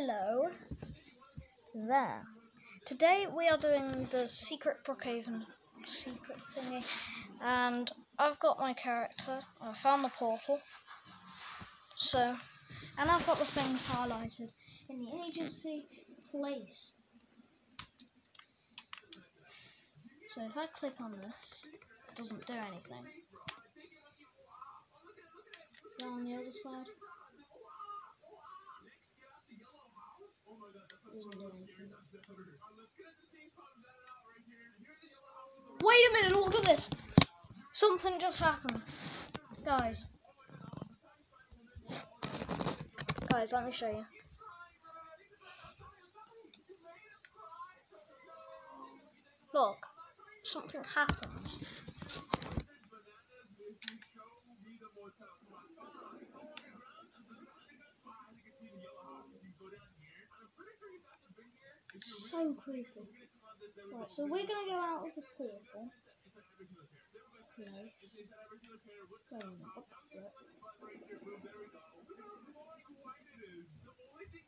Hello there. Today we are doing the secret Brookhaven secret thingy, and I've got my character. I found the portal. So, and I've got the things highlighted in the agency place. So if I click on this, it doesn't do anything. Go on the other side. Doesn't do anything. Wait a minute, look at this! Something just happened. Guys. Guys, let me show you. Look, something happens. So creepy. Right, so we're gonna go out of the portal. No.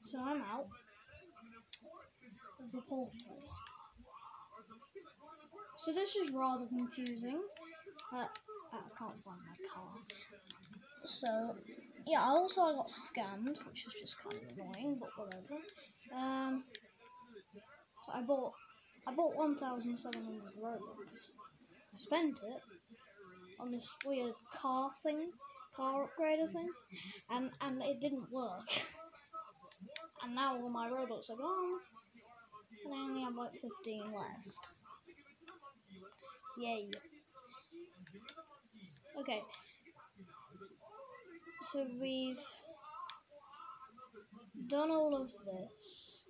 So I'm out of the portal. So this is rather confusing. Uh, I can't find my car. So yeah, also I got scammed, which is just kind of annoying, but whatever. Um, I bought I bought 1,700 Robux. I spent it on this weird car thing, car upgrader thing, and and it didn't work. And now all my Robux are gone, and I only have like 15 left. Yay. Okay. So we've done all of this.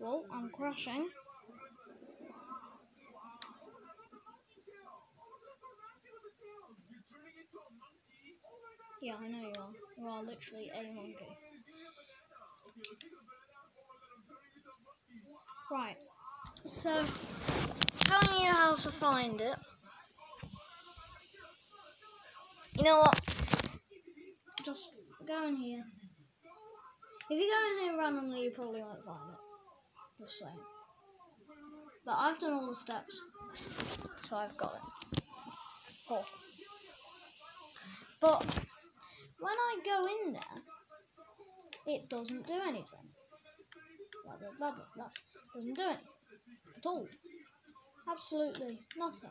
Well, I'm crashing. Yeah, I know you are. You are literally a monkey. Right. So, telling you how to find it. You know what? Just go in here. If you go in here randomly, you probably won't find it. Just. But I've done all the steps, so I've got it. Cool. But when I go in there, it doesn't do anything. Blah, blah, blah, blah, blah. Doesn't do anything at all. Absolutely nothing.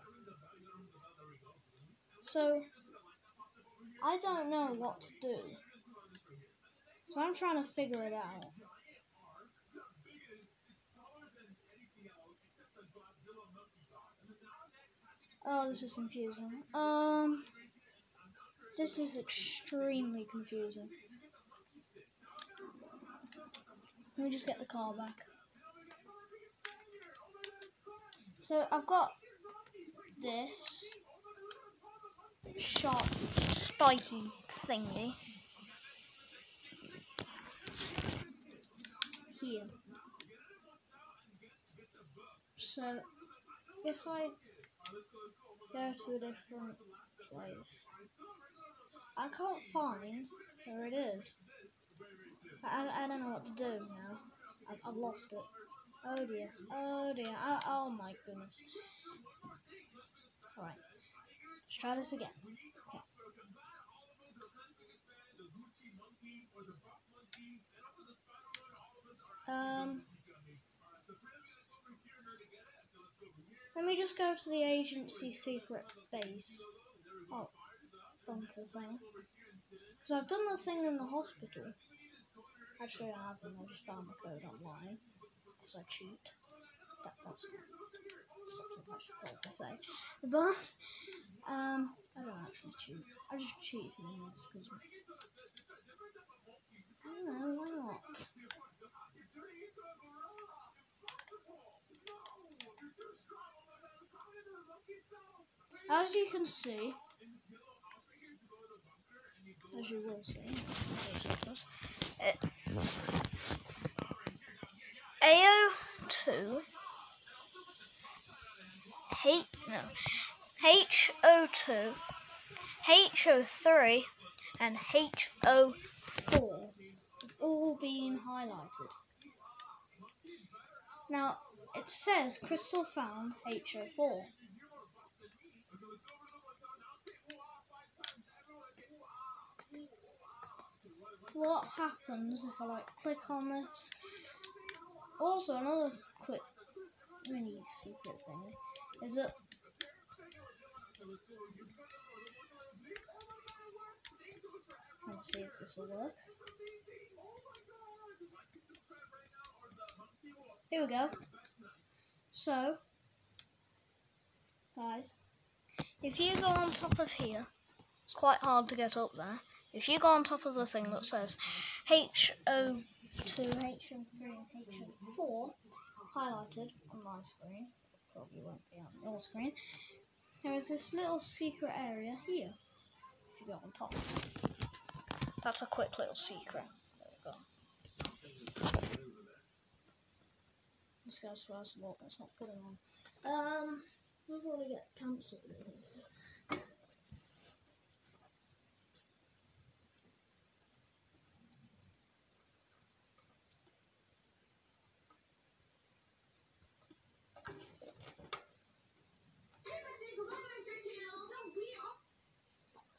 So I don't know what to do. So I'm trying to figure it out. Oh, this is confusing. Um, this is extremely confusing. Let me just get the car back. So I've got this sharp, spiky thingy here. So if I go to a different place, I can't find where it is. I, I, I don't know what to do now. I've, I've lost it. Oh dear. Oh dear. Oh, oh my goodness. Alright. Let's try this again. Okay. Um. Let me just go to the agency secret base. Oh, bunker thing. Because I've done the thing in the hospital. Actually, I haven't. I just found the code online. Because I cheat. That, that's something I should probably say. But um, I don't actually cheat. I just cheat in this because I don't know why not. As you can see, as you will see, uh, it, AO2 H no HO2 HO3 and HO4 have all being highlighted. Now it says crystal found HO4 what happens if I like click on this. Also, another quick mini secret thing is that let's see if this will work. Here we go. So, guys, if you go on top of here, it's quite hard to get up there. If you go on top of the thing that says HO2, HO3, and HO4 highlighted on my screen, probably won't be on your screen, there is this little secret area here. If you go on top, that's a quick little secret. There we go. This guy swears a lot. Let's not putting on. Um, we'll probably get cancelled.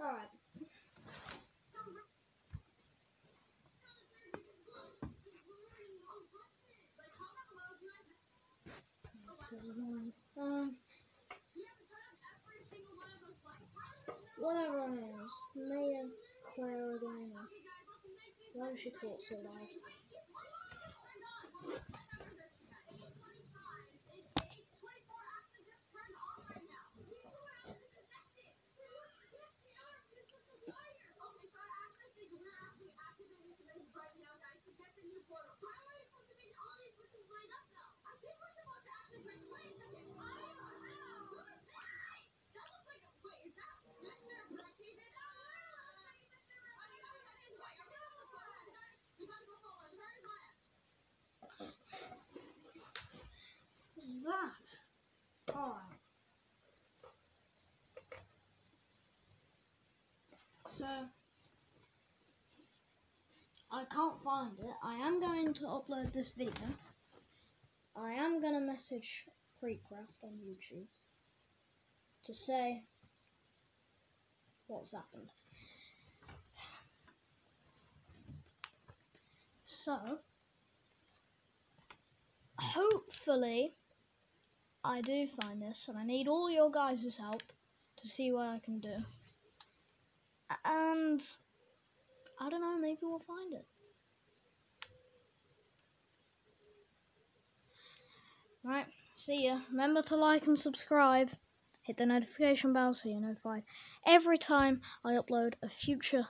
Alright. Um, whatever her name is, Maya. Why does she talk so loud? What's that? Alright. So, I can't find it. I am going to upload this video. I am going to message KreekCraft on YouTube to say what's happened. So, hopefully, I do find this, and I need all your guys' help to see what I can do. And I don't know, maybe we'll find it. Right, see ya. Remember to like and subscribe. Hit the notification bell so you're notified every time I upload a future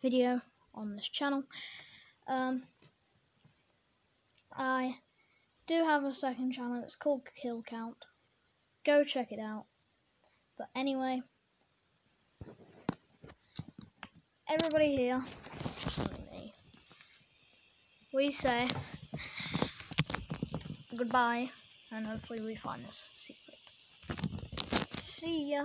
video on this channel. Um, I do have a second channel, it's called Kill Count. Go check it out. But anyway, everybody here, we say goodbye and hopefully we find this secret. See ya.